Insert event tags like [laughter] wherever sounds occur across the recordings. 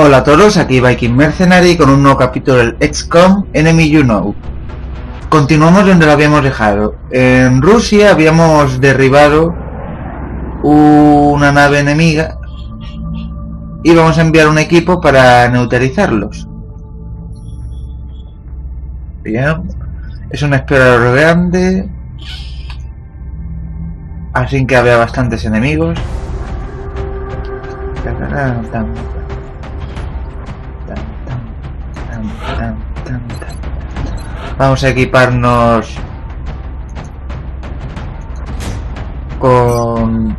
Hola a todos, aquí Viking Mercenary con un nuevo capítulo del XCOM Enemy You Know. Continuamos donde lo habíamos dejado. En Rusia habíamos derribado una nave enemiga y vamos a enviar un equipo para neutralizarlos. Bien, es un explorador grande, así que había bastantes enemigos. Vamos a equiparnos con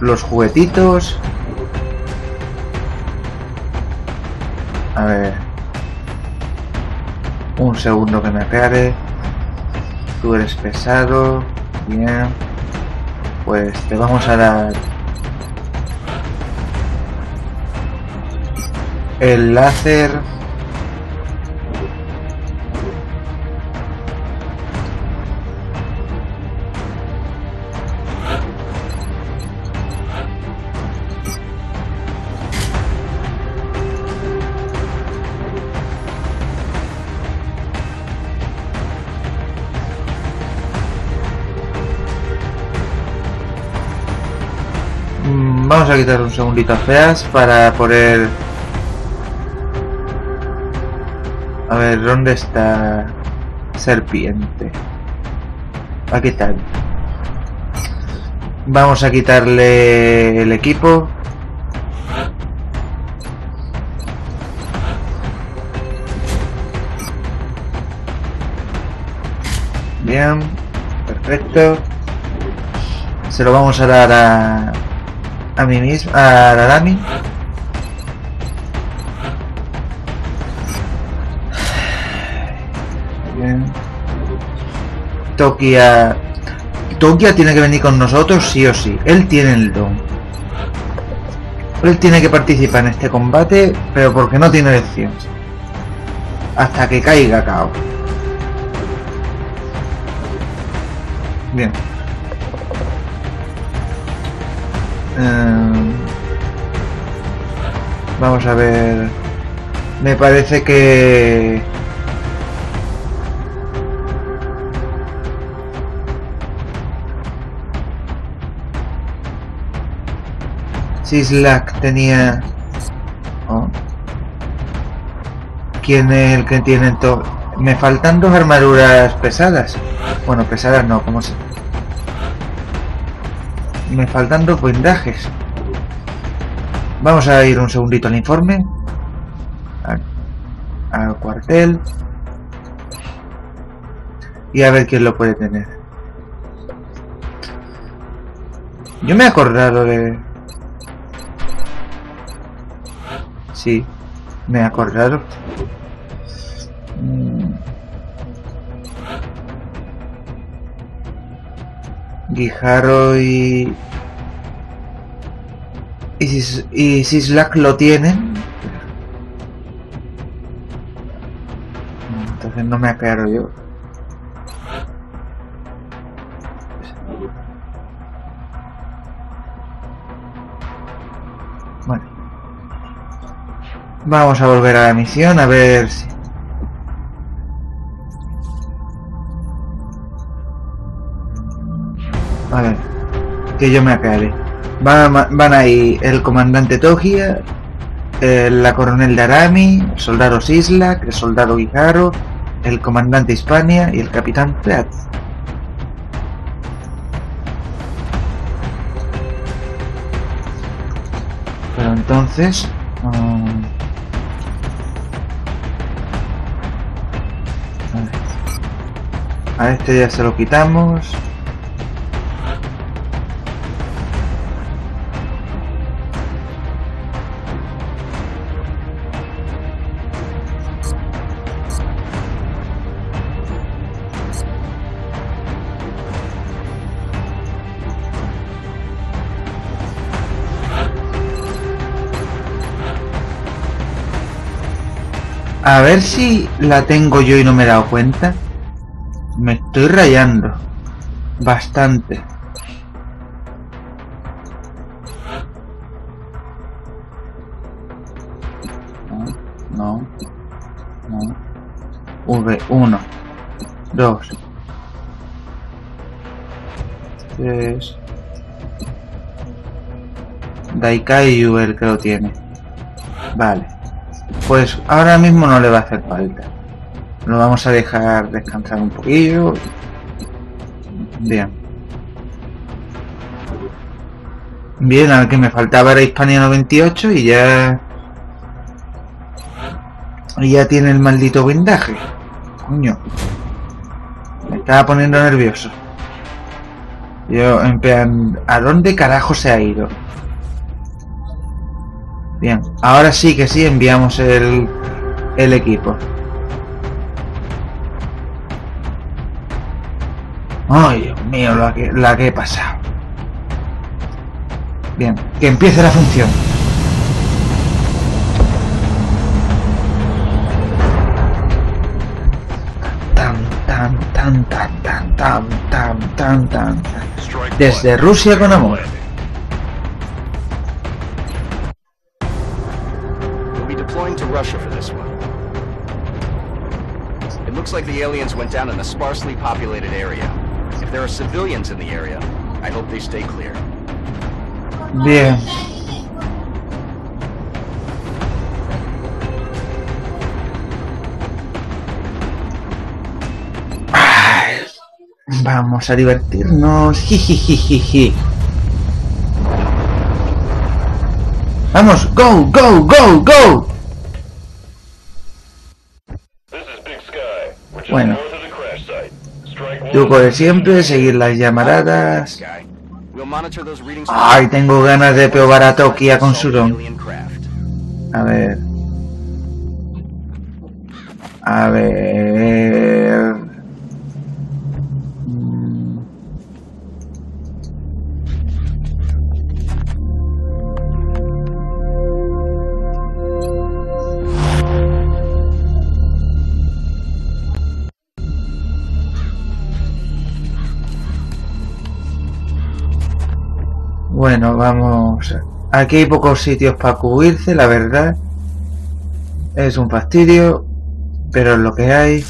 los juguetitos. A ver. Un segundo que me aclare. Tú eres pesado. Bien. Pues te vamos a dar el láser Vamos a quitar un segundito a feas para poder... A ver, ¿dónde está serpiente? Aquí está. Vamos a quitarle el equipo. Bien, perfecto. Se lo vamos a dar a, a mí mismo, a la Dami. Tokia. Tokia tiene que venir con nosotros sí o sí. Él tiene el don. Él tiene que participar en este combate, pero porque no tiene elección. Hasta que caiga cao. Bien. Eh, vamos a ver. Me parece que... Sislak tenía... oh. ¿Quién es el que tiene todo? Me faltan dos armaduras pesadas. Bueno, pesadas no, ¿cómo se...? Me faltan dos blindajes. Vamos a ir un segundito al informe. Al, al cuartel. Y a ver quién lo puede tener. Yo me he acordado de... Sí, me he acordado. Mm. Guijarro y... Y, Sis- y lo tienen. Entonces no me aclaro yo. Bueno. Vamos a volver a la misión a ver si... A ver, que yo me aclare. Van, ahí el comandante Togia, la coronel Darami, el soldado Sislak, el soldado Guijaro, el comandante Hispania y el capitán Pratt. Pero entonces... ver. A este ya se lo quitamos. Ver si la tengo yo y no me he dado cuenta. Me estoy rayando. Bastante. No. No. V1. 2. 3. Daikai Uber lo tiene. Vale. Pues ahora mismo no le va a hacer falta. Lo vamos a dejar descansar un poquillo. Bien. Bien, al que me faltaba era Hispania 98 y ya... Y ya tiene el maldito blindaje. Coño. Me estaba poniendo nervioso. Yo, en ¿a dónde carajo se ha ido? Bien, ahora sí que sí enviamos el, el equipo. Ay, Dios mío, la que, la que he pasado. Bien, que empiece la función. Tan, tan, tan, tan, tan, tan, tan, tan. Desde Rusia con amor. Russia for this one. It looks like the aliens went down in a sparsely populated area. If there are civilians in the area, I hope they stay clear. Bien. Vamos a divertirnos. Jijijijiji. Vamos, go, go, go, go. Bueno. Truco de siempre, seguir las llamaradas. Ay, tengo ganas de probar a Tokia con Suron. A ver. A ver. Bueno, vamos. Aquí hay pocos sitios para cubrirse, la verdad. Es un fastidio, pero es lo que hay.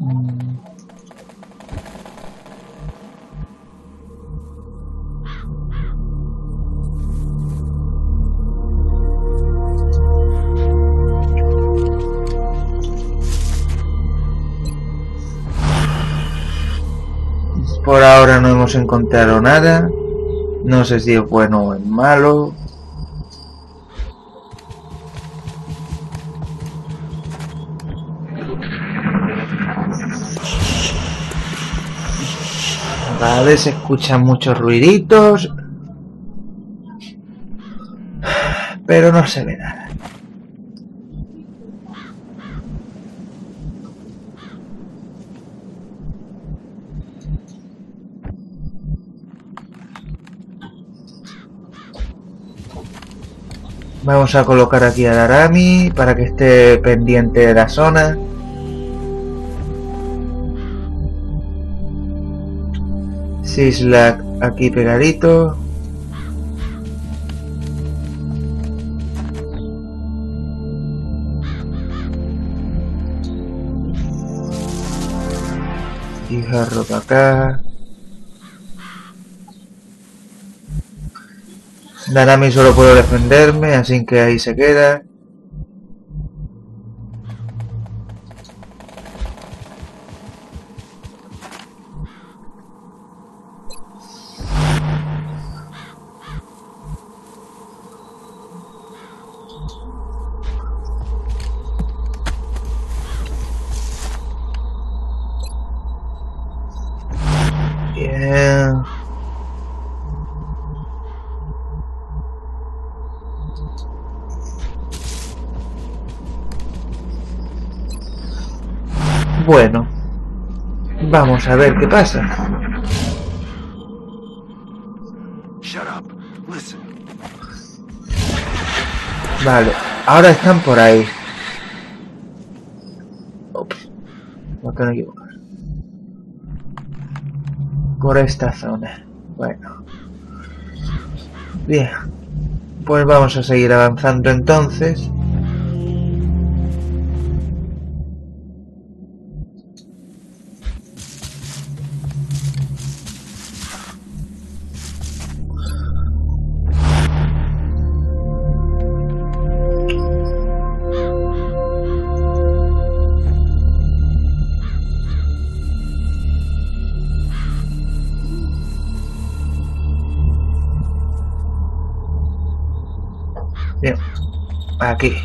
Mm. Por ahora no hemos encontrado nada. No sé si es bueno o es malo. Vale, se escuchan muchos ruiditos. Pero no se ve nada. Vamos a colocar aquí a Arami para que esté pendiente de la zona. Sislak aquí pegadito. Y Jarro para acá. Narami solo puedo defenderme, así que ahí se queda. Bueno, vamos a ver qué pasa. Vale, ahora están por ahí. Tengo que equivocar. Por esta zona. Bueno. Bien. Pues vamos a seguir avanzando entonces. Aquí.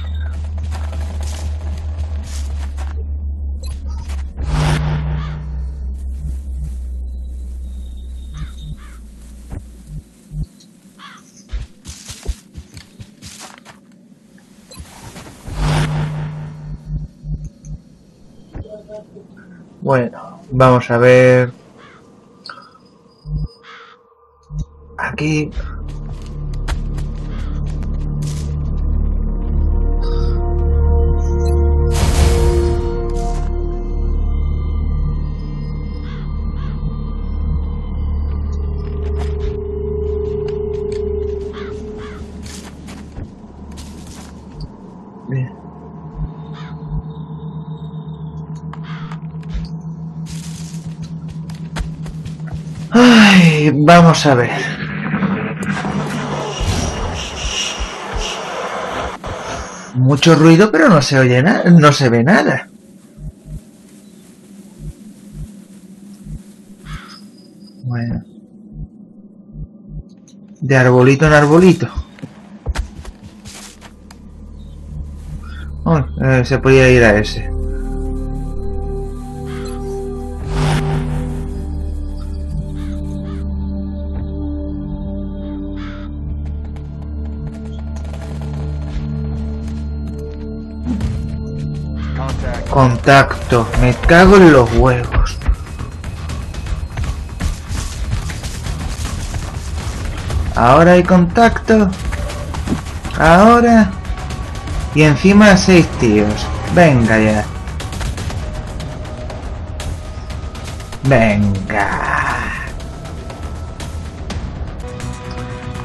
Bueno, vamos a ver. Aquí. Vamos a ver. Mucho ruido, pero no se oye nada, no se ve nada. Bueno. De arbolito en arbolito. Oh, eh, se podía ir a ese. Contacto. Me cago en los huevos. Ahora hay contacto. Ahora. Y encima seis tíos. Venga ya. Venga.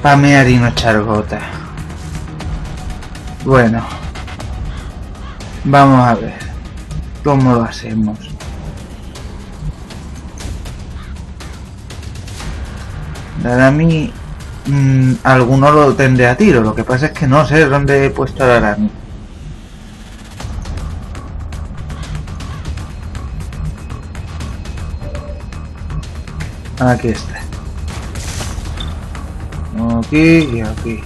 Pamear y no echar gota. Bueno. Vamos a ver. ¿Cómo lo hacemos? Ahora a mí mm, alguno lo tendré a tiro, lo que pasa es que no sé dónde he puesto el arami. Aquí está. Aquí y aquí.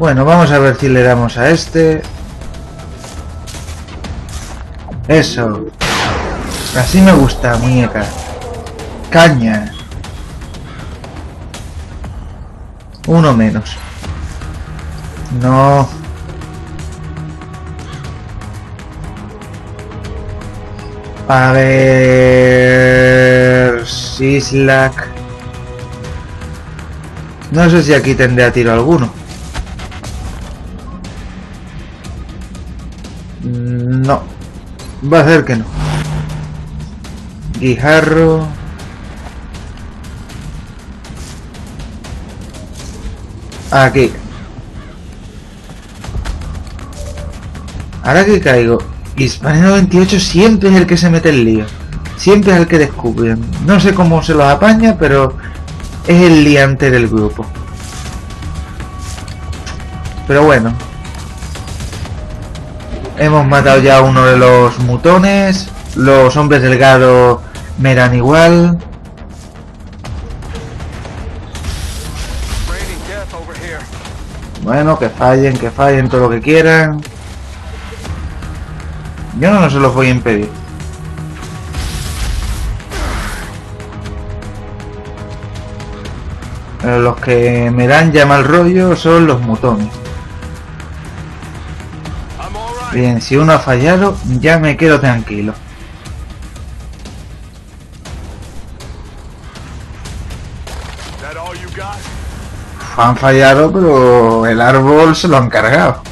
Bueno, vamos a ver si le damos a este. Eso. Así me gusta, muñeca. Caña. Uno menos. No. A ver... Sislak. No sé si aquí tendré a tiro alguno. Va a ser que no. Guijarro. Aquí. Ahora que caigo. Hispania 98 siempre es el que se mete el lío. Siempre es el que descubren. No sé cómo se los apaña, pero es el liante del grupo. Pero bueno, Hemos matado ya uno de los mutones. Los hombres delgados me dan igual. Bueno, que fallen, que fallen todo lo que quieran. Yo no se los voy a impedir. Pero los que me dan ya mal rollo son los mutones. Bien, si uno ha fallado, ya me quedo tranquilo. Han fallado, pero el árbol se lo han cargado.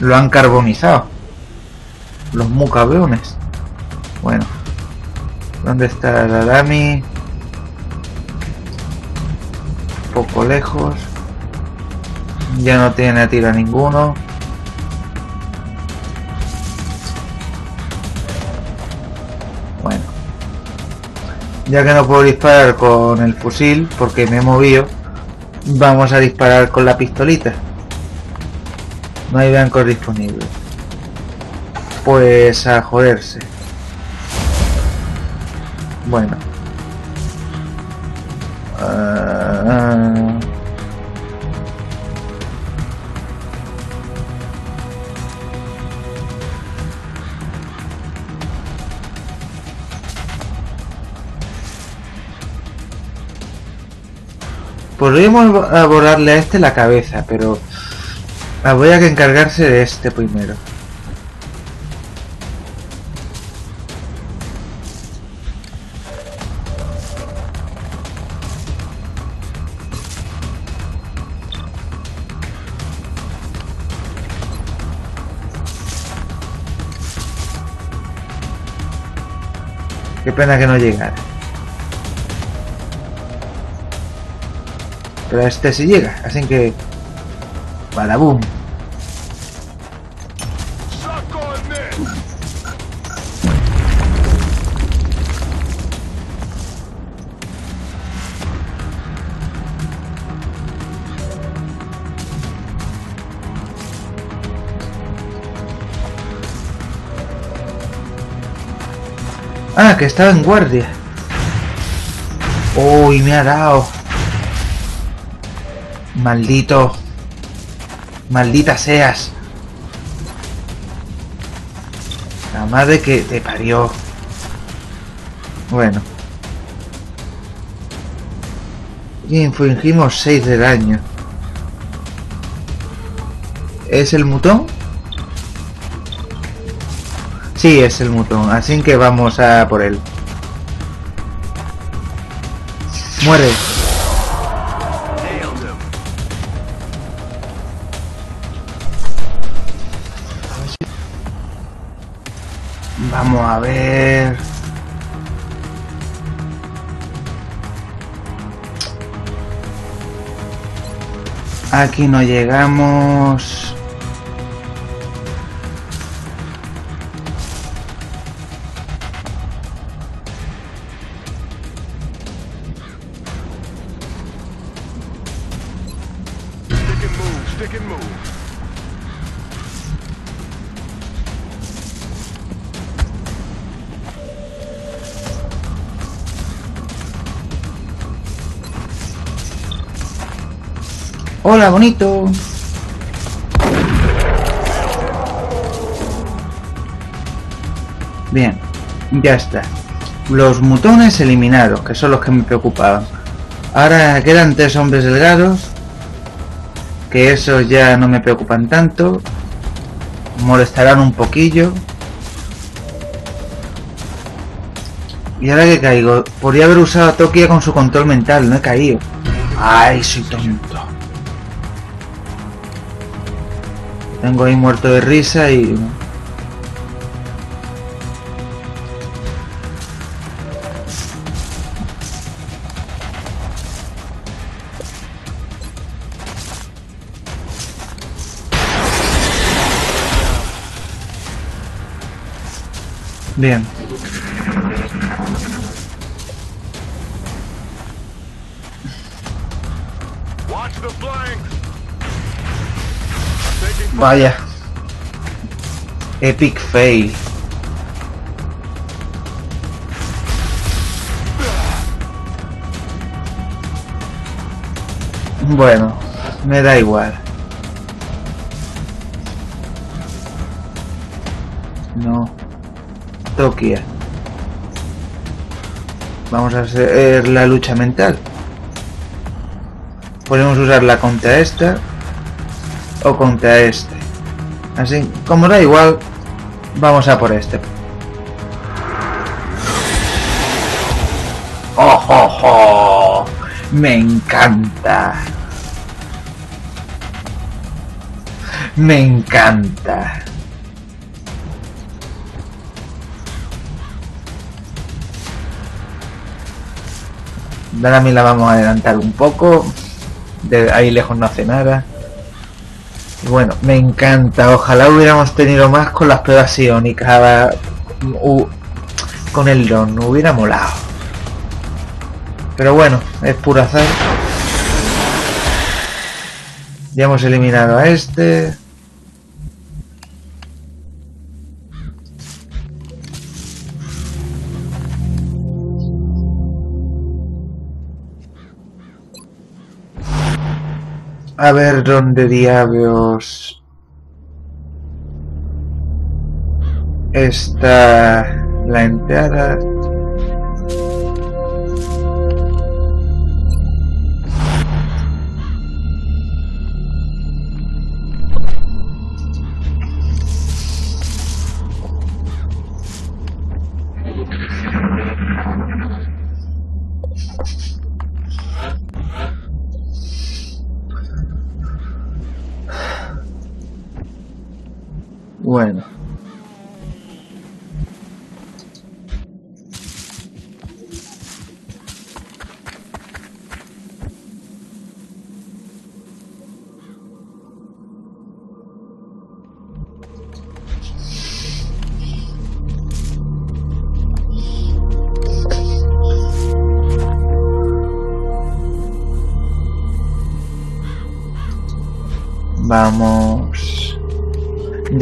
Lo han carbonizado. Los mucabeones. Bueno. ¿Dónde está la Dami? Poco lejos. Ya no tiene a tira ninguno. Ya que no puedo disparar con el fusil porque me he movido, vamos a disparar con la pistolita. No hay blancos disponibles. Pues a joderse. Bueno. Ah. Podríamos a volarle a este la cabeza, pero habría que encargarse de este primero. Qué pena que no llegara. Pero este sí llega, así que... On this! Ah, que estaba en guardia. Uy, me ha dado. Maldito. Maldita seas. La madre que te parió. Bueno. Y infligimos 6 de daño. ¿Es el mutón? Sí, es el mutón, así que vamos a por él. Muere. A ver. Aquí no llegamos. Hola, bonito. Bien, ya está. Los mutones eliminados, que son los que me preocupaban. Ahora quedan tres hombres delgados, que esos ya no me preocupan tanto. Molestarán un poquillo. Y ahora que caigo, podría haber usado a Tokia con su control mental, no he caído. Ay, soy tonto. Tengo ahí muerto de risa y... Bien. Vaya. Epic fail. Bueno, me da igual. No. Tokia. Vamos a hacer la lucha mental. Podemos usarla contra esta o contra este. Así, como da igual, vamos a por este. ¡Oh, oh! Me encanta. Me encanta. Ahora mí la vamos a adelantar un poco. De ahí lejos no hace nada. Bueno, me encanta. Ojalá hubiéramos tenido más con las pruebas iónicas. u- Con el don, hubiera molado. Pero bueno, es puro azar. Ya hemos eliminado a este. A ver dónde diablos está la entrada.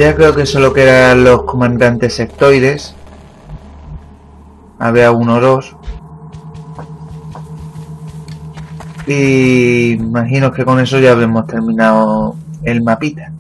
Ya creo que solo quedan los comandantes sectoides. Había uno o dos. Y imagino que con eso ya habremos terminado el mapita.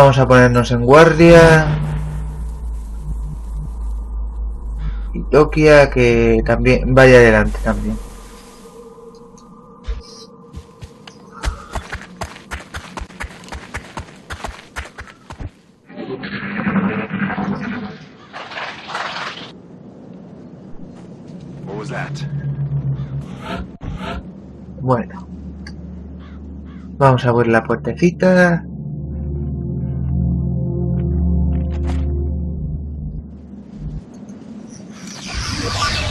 Vamos a ponernos en guardia. Y Tokia que también vaya adelante también. What was that? Bueno. Vamos a abrir la puertecita.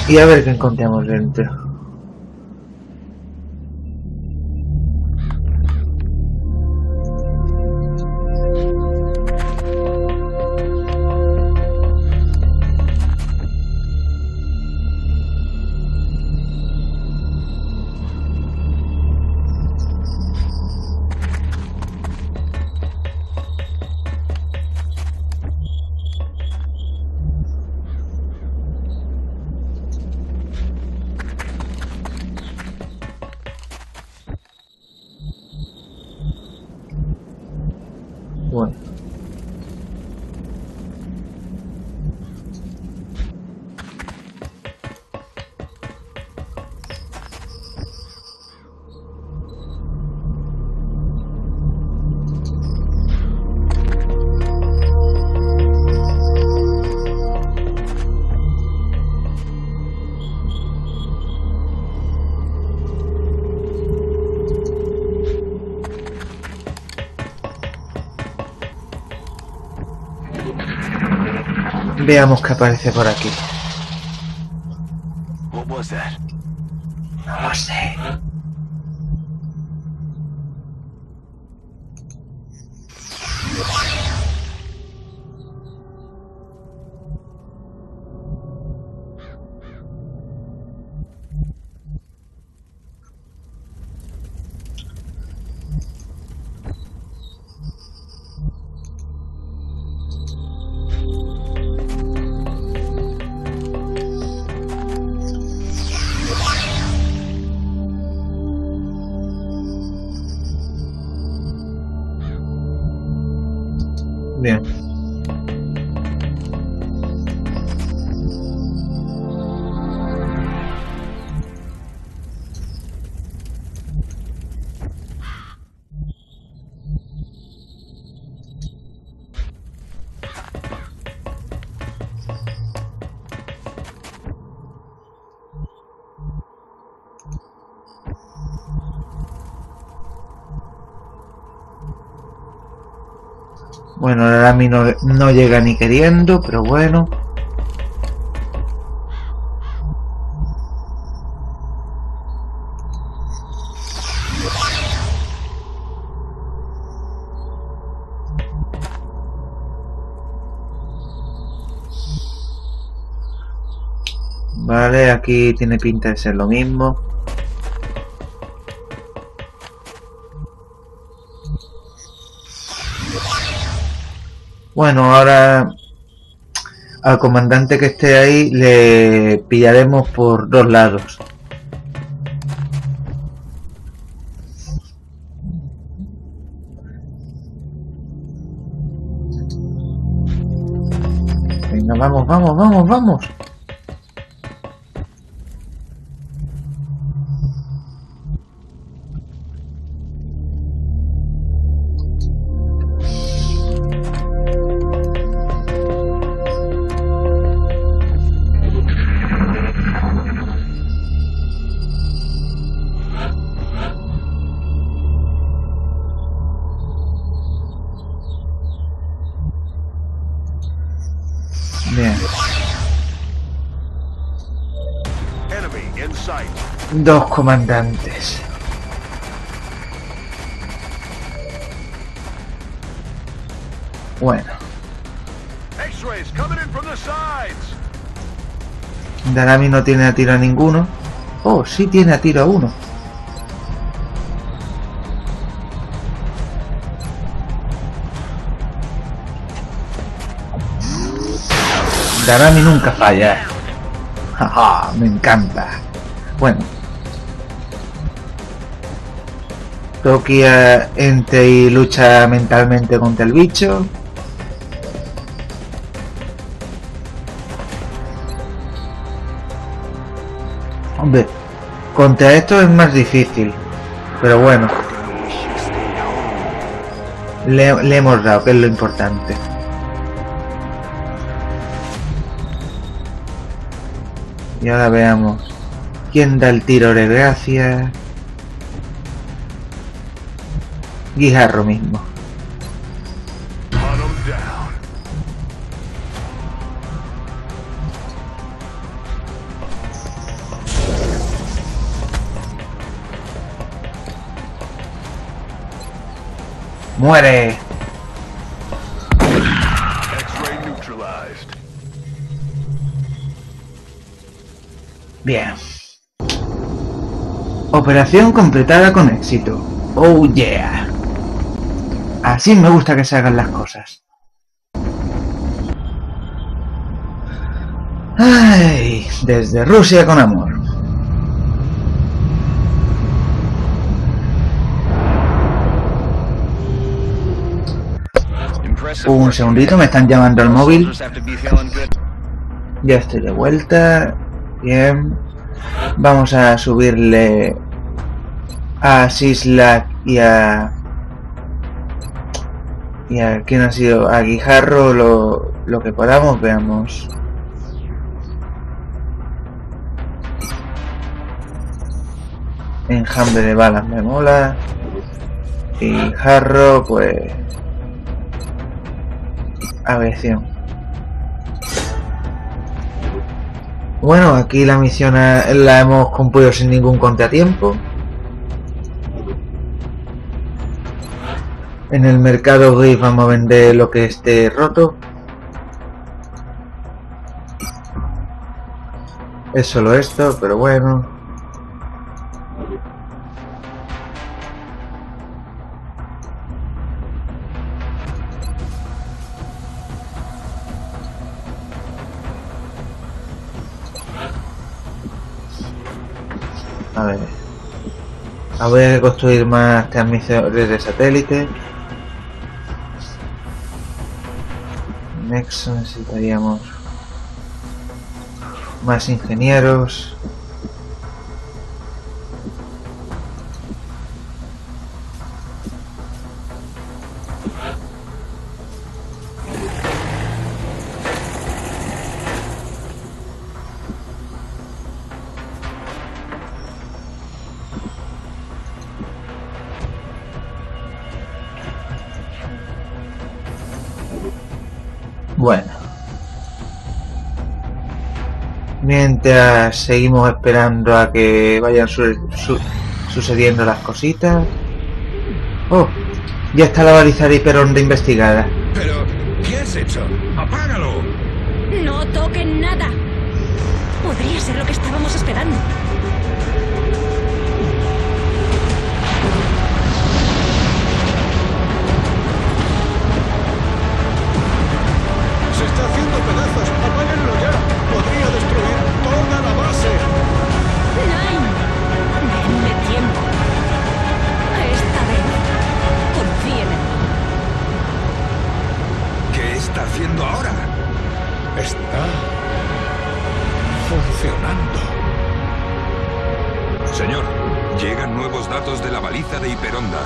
Y a ver qué encontramos dentro. Veamos qué aparece por aquí. Bueno, a mí no, no llega ni queriendo, pero bueno. Vale, aquí tiene pinta de ser lo mismo. Bueno, ahora al comandante que esté ahí le pillaremos por dos lados. Venga, vamos, vamos, vamos, vamos. Dos comandantes. Bueno, X-rays coming in from the sides. Darami no tiene a tiro a ninguno. Oh, sí tiene a tiro a uno. Darami nunca falla. [laughs] Jaja, me encanta. Bueno. Tokia entra y lucha mentalmente contra el bicho. Hombre, contra esto es más difícil. Pero bueno. Le, le hemos dado, que es lo importante. Y ahora veamos. ¿Quién da el tiro de gracia? Guijarro mismo. ¡Muere! Bien. Operación completada con éxito. Oh yeah. Así me gusta que se hagan las cosas. Ay, desde Rusia con amor. Un segundito, me están llamando al móvil. Ya estoy de vuelta. Bien. Vamos a subirle a Sislak y a... Y a quién ha sido, a Guijarro lo, lo que podamos, veamos. Enjambre de balas me mola. Y Jarro, pues... Aviación. Bueno, aquí la misión eh, la hemos cumplido sin ningún contratiempo. En el mercado gris vamos a vender lo que esté roto. Es solo esto, pero bueno. A ver. Habría que construir más transmisores de satélite. Nexo necesitaríamos más ingenieros. Bueno. Mientras seguimos esperando a que vayan su- su- sucediendo las cositas. Oh, ya está la baliza de hiperonda investigada. Pero, ¿qué has hecho? ¡Apágalo! No toquen nada. Podría ser lo que estábamos esperando. Está funcionando. Señor, llegan nuevos datos de la baliza de hiperonda.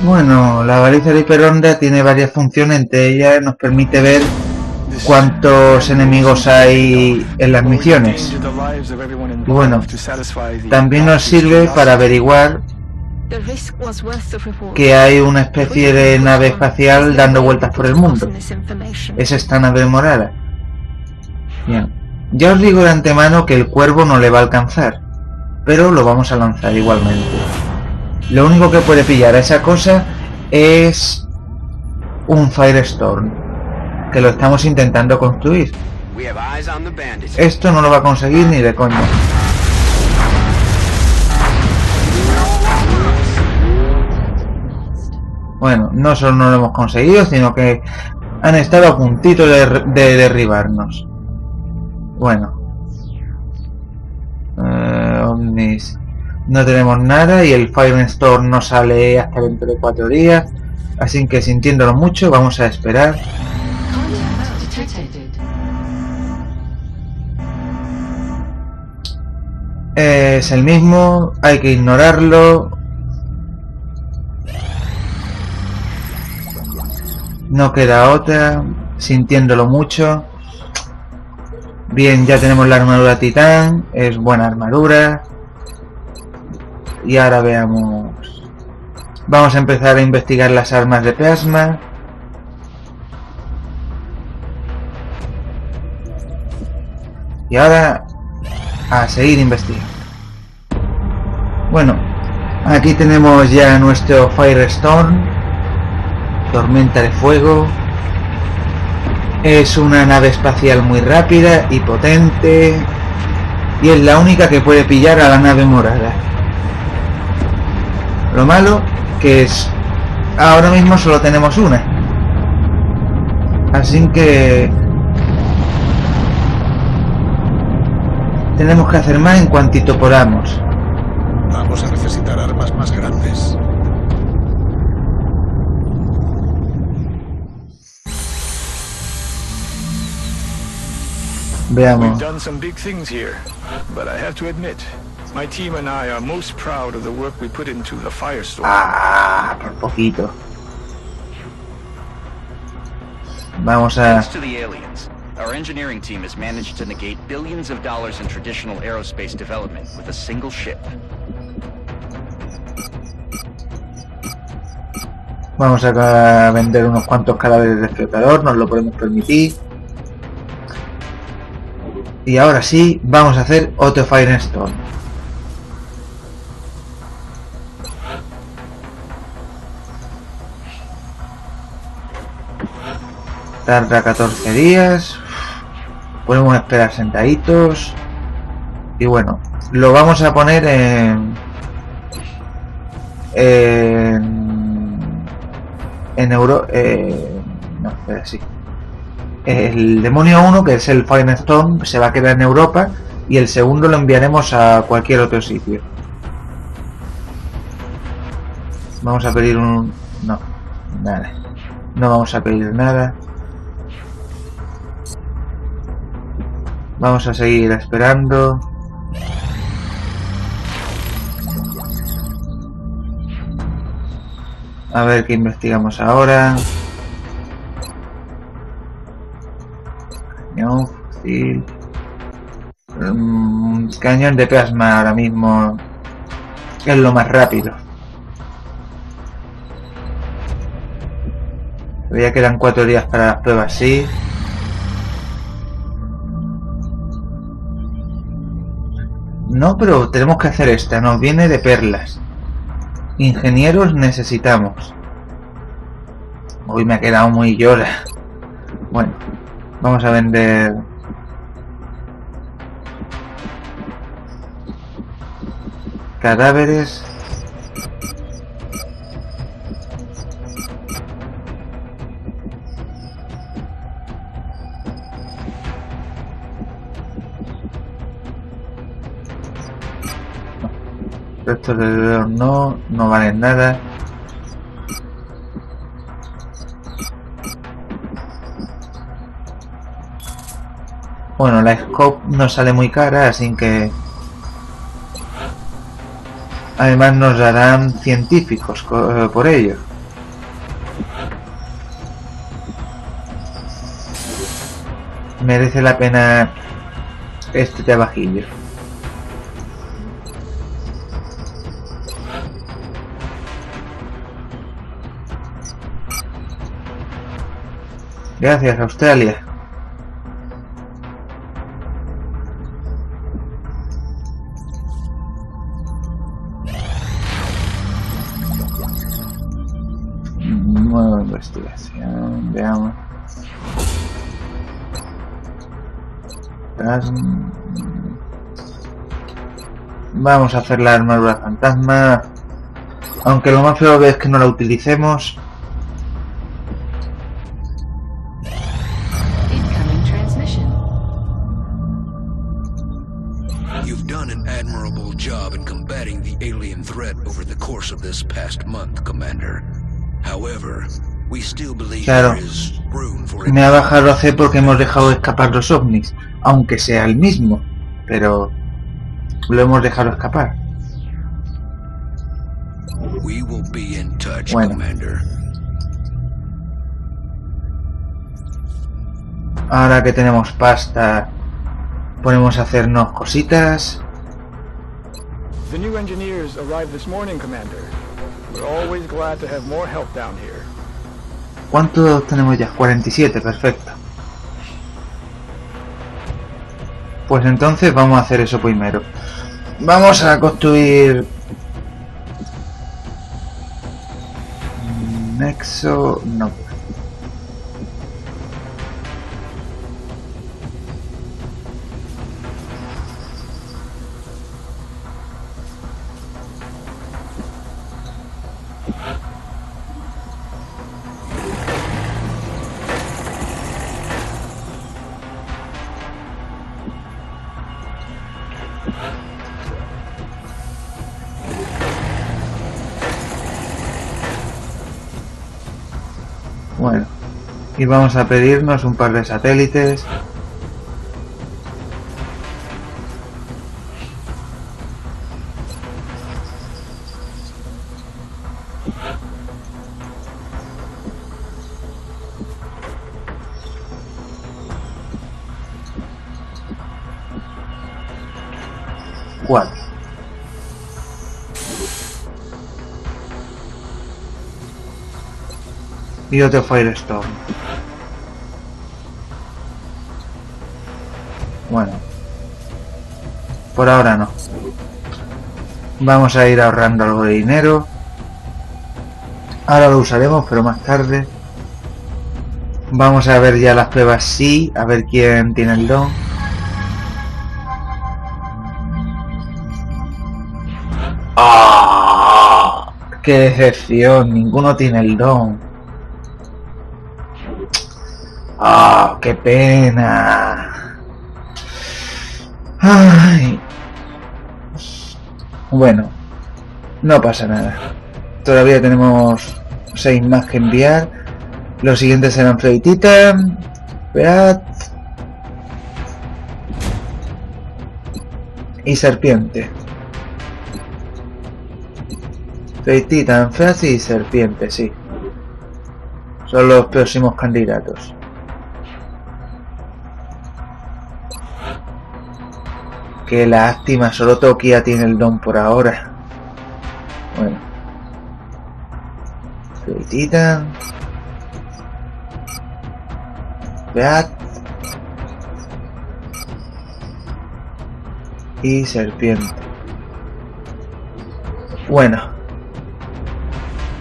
Bueno, la baliza de hiperonda tiene varias funciones, entre ellas nos permite ver cuántos enemigos hay en las misiones. Y bueno, también nos sirve para averiguar que hay una especie de nave espacial dando vueltas por el mundo. Es esta nave morada. Bien. Ya os digo de antemano que el cuervo no le va a alcanzar, pero lo vamos a lanzar igualmente. Lo único que puede pillar a esa cosa es un Firestorm, que lo estamos intentando construir. We have eyes on the bandits. Esto no lo va a conseguir ni de coña. Bueno, no solo no lo hemos conseguido, sino que han estado a puntito de, de derribarnos. Bueno. Eh, ovnis. No tenemos nada y el Firestorm no sale hasta dentro de cuatro días. Así que sintiéndolo mucho, vamos a esperar. Es el mismo, hay que ignorarlo. No queda otra, sintiéndolo mucho. Bien, ya tenemos la armadura titán, es buena armadura. Y ahora veamos. Vamos a empezar a investigar las armas de plasma. Y ahora a seguir investigando. Bueno, aquí tenemos ya nuestro Firestorm, tormenta de fuego. Es una nave espacial muy rápida y potente y es la única que puede pillar a la nave morada. Lo malo que es ahora mismo solo tenemos una. Así que tenemos que hacer más en cuantito podamos. Vamos a necesitar armas más grandes. Veamos. We've done some big things here, but I have to admit, my team and I are most proud of the work we put into the Firestorm. Ah, por poquito. Vamos a... Thanks to the aliens, our engineering team has managed to negate billions of dollars in traditional aerospace development with a single ship. Vamos a vender unos cuantos cadáveres de flotador, nos lo podemos permitir. Y ahora sí, vamos a hacer otro Firestorm. Tarda 14 días. Podemos esperar sentaditos. Y bueno, lo vamos a poner en... En... En Euro... Eh, no, espera, sí. El demonio 1, que es el Firestorm, se va a quedar en Europa y el segundo lo enviaremos a cualquier otro sitio. Vamos a pedir un... No, nada. No vamos a pedir nada. Vamos a seguir esperando. A ver qué investigamos ahora. Cañón. Mm, cañón de plasma ahora mismo es lo más rápido. Todavía quedan cuatro días para las pruebas, sí. No, pero tenemos que hacer esta, nos viene de perlas. Ingenieros necesitamos. Hoy me ha quedado muy llora. Bueno, vamos a vender... Cadáveres. Estos de no, no valen nada. Bueno, la scope no sale muy cara, así que... Además nos darán científicos co- por ello. Merece la pena este trabajillo. Gracias, Australia. Investigación, veamos. Vamos a hacer la armadura fantasma. Aunque lo más feo es que no la utilicemos. Incoming transmission. You've done an admirable job in combating the alien threat over the course of this past month, Commander. However, Claro. Me ha bajado C porque hemos dejado escapar los ovnis, aunque sea el mismo, pero lo hemos dejado escapar. We will be in touch, Bueno. Ahora que tenemos pasta, podemos hacernos cositas. The new engineers arrived this morning, Commander. We're always glad to have more help down here. ¿Cuántos tenemos ya? 47, perfecto. Pues entonces vamos a hacer eso primero. Vamos a construir... Nexo... no. Y vamos a pedirnos un par de satélites. Y otro Firestorm. Bueno, Por ahora no. Vamos a ir ahorrando algo de dinero. Ahora lo usaremos, pero más tarde. Vamos a ver ya las pruebas sí, a ver quién tiene el don. ¡Ah! ¡Qué decepción! Ninguno tiene el don. ¡Ah! ¡Qué pena! ¡Ay! Bueno, no pasa nada. Todavía tenemos seis más que enviar. Los siguientes serán Titan, Beat y Serpiente. Titan, Freddy y Serpiente, sí. Son los próximos candidatos. Qué lástima, solo Tokia tiene el don por ahora. Bueno. Freddy Titan. Beat y serpiente. Bueno,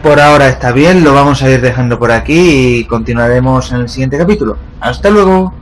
por ahora está bien, lo vamos a ir dejando por aquí y continuaremos en el siguiente capítulo. Hasta luego.